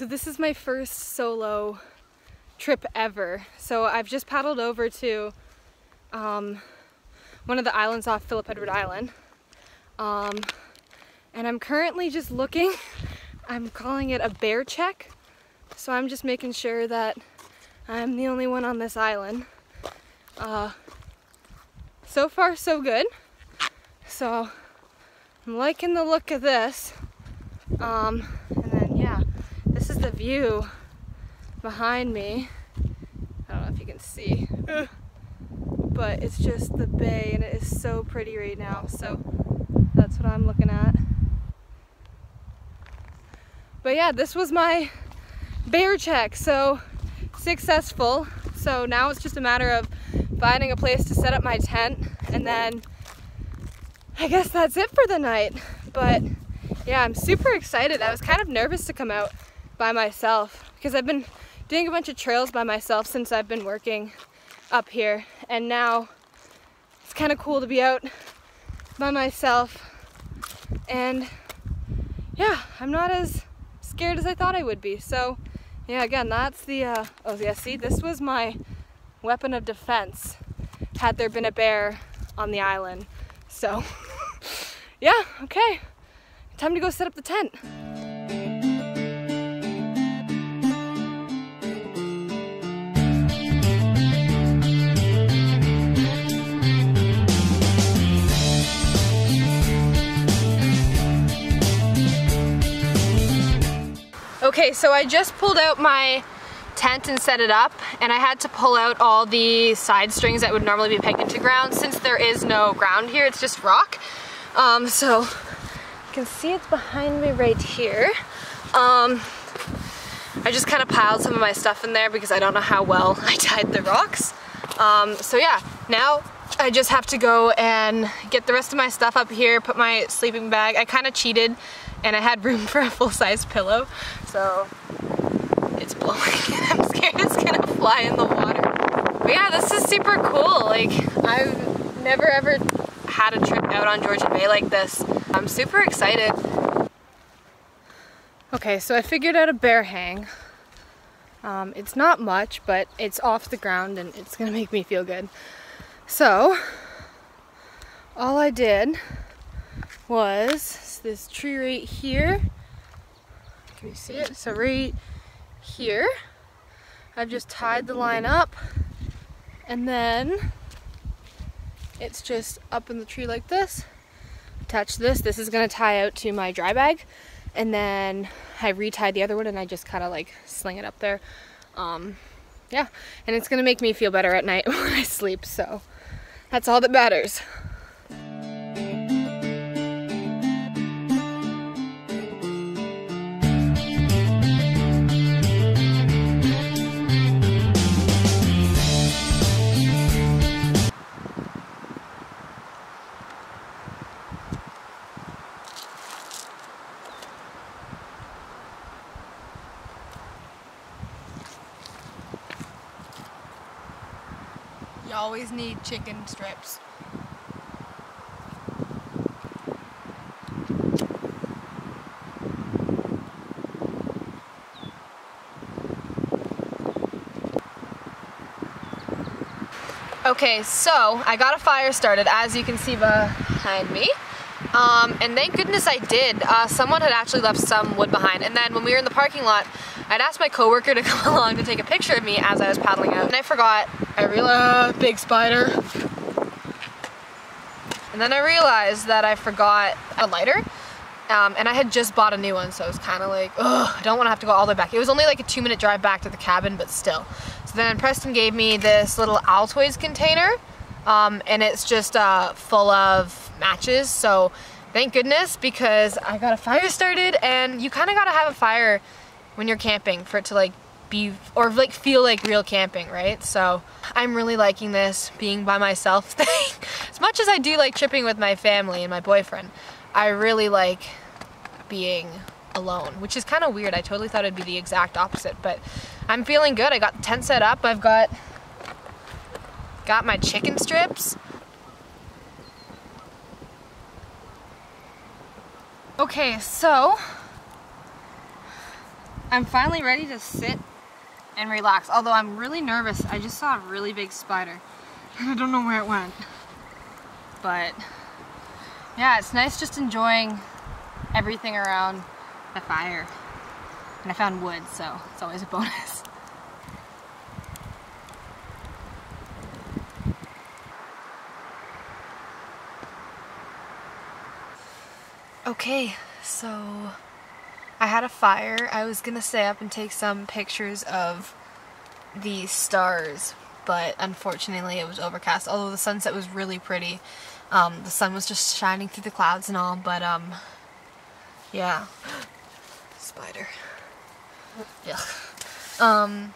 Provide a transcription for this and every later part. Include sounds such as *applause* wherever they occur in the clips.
So this is my first solo trip ever. So I've just paddled over to um, one of the islands off Philip Edward Island. Um, and I'm currently just looking, *laughs* I'm calling it a bear check. So I'm just making sure that I'm the only one on this island. Uh, so far so good. So I'm liking the look of this. Um, and then yeah, this is the view behind me. I don't know if you can see. But it's just the bay and it is so pretty right now. So that's what I'm looking at. But yeah, this was my bear check. So successful. So now it's just a matter of finding a place to set up my tent and then I guess that's it for the night. But yeah, I'm super excited. I was kind of nervous to come out by myself because I've been doing a bunch of trails by myself since I've been working up here. And now it's kind of cool to be out by myself. And yeah, I'm not as scared as I thought I would be. So yeah, again, that's the, uh, oh yeah, see, this was my weapon of defense had there been a bear on the island. So *laughs* yeah, okay, time to go set up the tent. Okay, so I just pulled out my tent and set it up and I had to pull out all the side strings that would normally be pegged into ground since there is no ground here, it's just rock. Um, so you can see it's behind me right here. Um, I just kind of piled some of my stuff in there because I don't know how well *laughs* I tied the rocks. Um, so yeah, now I just have to go and get the rest of my stuff up here, put my sleeping bag. I kind of cheated and I had room for a full-size pillow. So it's blowing and *laughs* I'm scared it's gonna fly in the water. But yeah, this is super cool. Like I've never ever had a trip out on Georgian Bay like this. I'm super excited. Okay, so I figured out a bear hang. Um, it's not much, but it's off the ground and it's gonna make me feel good. So, all I did was this tree right here. Can you see it? So right here, I've just tied the line up and then it's just up in the tree like this. Attach this. This is gonna tie out to my dry bag and then I retie the other one and I just kind of like sling it up there. Um, yeah, and it's gonna make me feel better at night *laughs* when I sleep, so that's all that matters. You always need chicken strips. Okay, so I got a fire started, as you can see behind me. Um, and thank goodness I did. Uh, someone had actually left some wood behind. And then when we were in the parking lot, I'd asked my coworker to *laughs* come along to take a picture of me as I was paddling out. And I forgot. I realized, big spider. And then I realized that I forgot a lighter. Um, and I had just bought a new one, so it was kind of like, ugh, I don't want to have to go all the way back. It was only like a two minute drive back to the cabin, but still. So then Preston gave me this little Altoids container, um, and it's just uh, full of matches. So thank goodness, because I got a fire started, and you kind of got to have a fire when you're camping for it to like be, or like feel like real camping, right? So I'm really liking this being by myself *laughs* thing. as much as I do like tripping with my family and my boyfriend, I really like being alone, which is kind of weird. I totally thought it'd be the exact opposite, but I'm feeling good. I got the tent set up. I've got got my chicken strips. Okay, so I'm finally ready to sit and relax. Although I'm really nervous. I just saw a really big spider. I don't know where it went. But yeah, it's nice just enjoying everything around the fire. And I found wood, so it's always a bonus. Okay, so I had a fire. I was gonna stay up and take some pictures of the stars, but unfortunately it was overcast. Although the sunset was really pretty. Um, the sun was just shining through the clouds and all, but um, yeah. *gasps* Spider. Yeah. Um,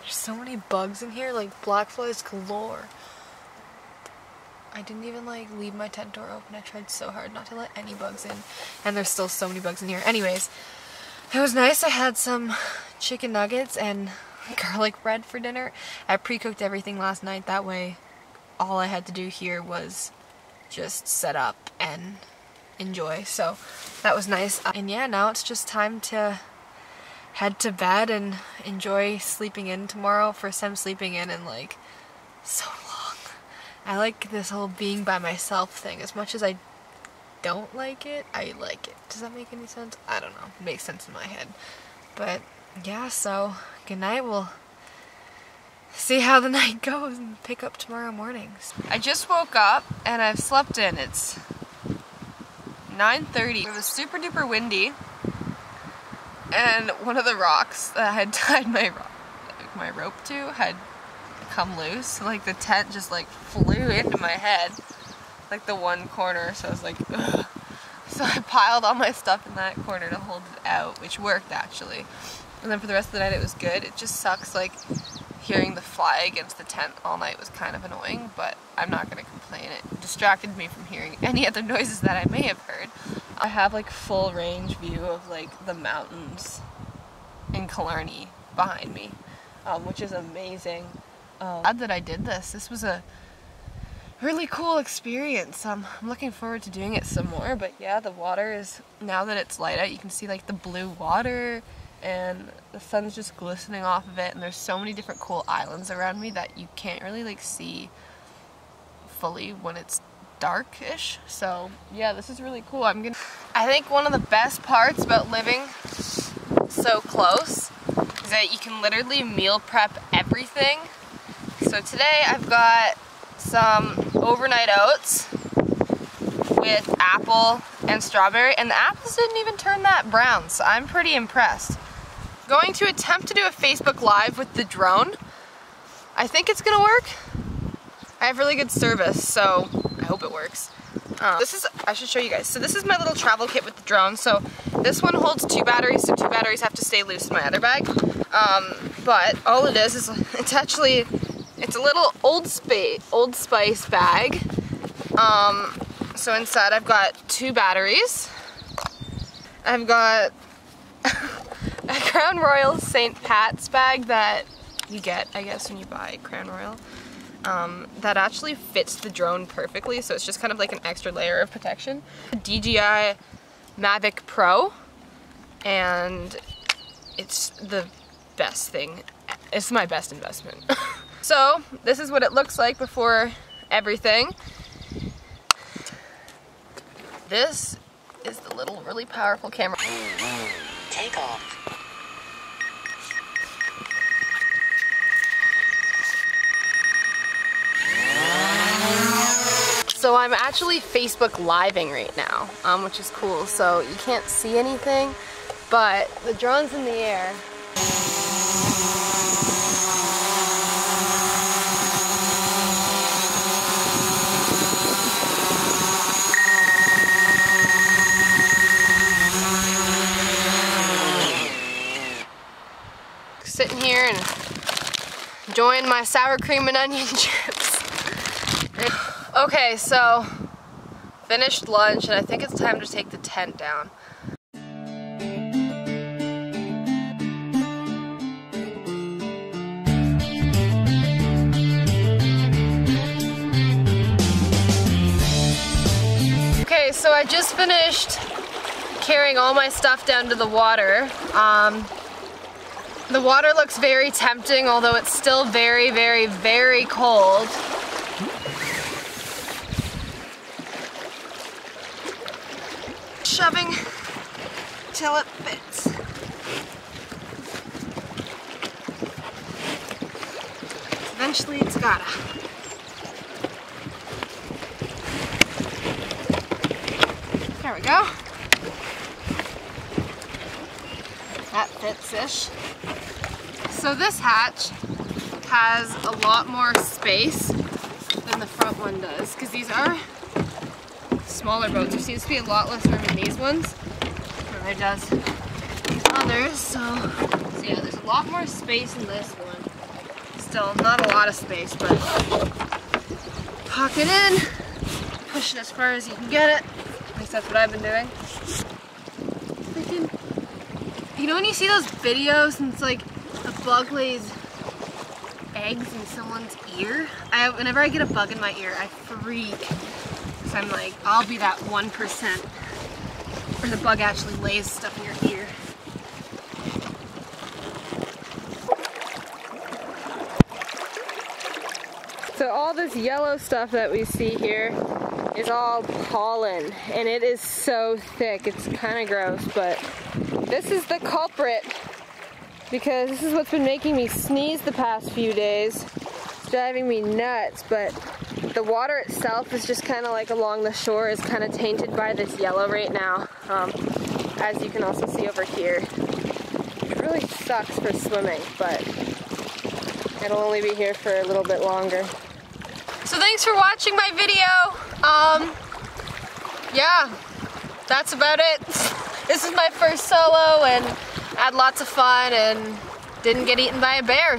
there's so many bugs in here, like black flies galore. I didn't even like leave my tent door open. I tried so hard not to let any bugs in. And there's still so many bugs in here. Anyways, it was nice. I had some chicken nuggets and *laughs* garlic bread for dinner. I pre-cooked everything last night. That way all I had to do here was just set up and enjoy. So that was nice. And yeah, now it's just time to head to bed and enjoy sleeping in tomorrow. First time sleeping in and like so. I like this whole being by myself thing. As much as I don't like it, I like it. Does that make any sense? I don't know. It makes sense in my head. But yeah, so good night. We'll see how the *laughs* night goes and pick up tomorrow morning. I just woke up and I've slept in. It's 9.30. It was super duper windy and one of the rocks that I had *laughs* tied my, my rope to had come loose. Like the tent just like flew into my head, like the one corner. So I was like, Ugh. So I piled all my stuff in that corner to hold it out, which worked actually. And then for the rest of the night it was good. It just sucks like hearing the fly against the tent all night was kind of annoying, but I'm not to complain. It distracted me from hearing *laughs* any other noises that I may have heard. I have like full range view of like the mountains in Killarney behind me, um, which is amazing. Um, glad that I did this. This was a really cool experience. Um, I'm looking forward to doing it some more, but yeah, the water is, now that it's light out, you can see like the blue water and the sun's just glistening off of it and there's so many different cool islands around me that you can't really like see fully when it's dark-ish so yeah this is really cool I'm gonna I think one of the best parts about living so close is that you can literally meal prep everything so today I've got some overnight oats with apple and strawberry and the apples didn't even turn that brown so I'm pretty impressed going to attempt to do a Facebook Live with the drone. I think it's gonna work. I have really good service, so I hope it works. Uh, this is, I should show you guys. So this is my little travel kit with the drone. So this one holds two batteries, so two batteries have to stay loose in my other bag. Um, but all it is, is *laughs* it's actually, it's a little Old, Spice, Old Spice bag. Um, so inside I've got two batteries. I've got *laughs* a Crown Royal St. Pat's bag that you get, I guess, when you buy Crown Royal. Um, that actually fits the drone perfectly, so it's just kind of like an extra layer of protection. DJI Mavic Pro, and it's the best thing. It's my best investment. *laughs* so, this is what it looks like before everything. This is the little really powerful camera. Take off. So I'm actually Facebook living right now, um, which is cool. So you can't see anything, but the drone's in the air. Sitting here and enjoying my sour cream and onion *laughs* chips. Okay, so finished lunch and I think it's time to take the tent down. Okay, so I just finished carrying all my stuff down to the water. Um, the water looks very tempting, although it's still very, very, very cold. Shoving till it fits. Eventually it's gotta. There we go. That fits-ish. So this hatch has a lot more space than the front one does because these are smaller boats. There seems to be a lot less room in these ones than there does others. So, so yeah, there's a lot more space in this one. Still not a lot of space, but pocket in, push it as far as you can get it. At least that's what I've been doing. Know when you see those videos and it's like a bug lays eggs in someone's ear? I, whenever I get a bug in my ear, I freak. So I'm like, I'll be that 1% where the bug actually lays stuff in your ear. So all this yellow stuff that we see here is all pollen and it is so thick. It's kind of gross, but this is the culprit because this is what's been making me sneeze the past few days. It's driving me nuts, but the water itself is just kind of like along the shore is kind of tainted by this yellow right now, um, as you can also see over here. It really sucks for swimming, but it'll only be here for a little bit longer. So thanks for watching my video. Um, yeah, that's about it. This is my first solo and I had lots of fun and didn't get eaten by a bear.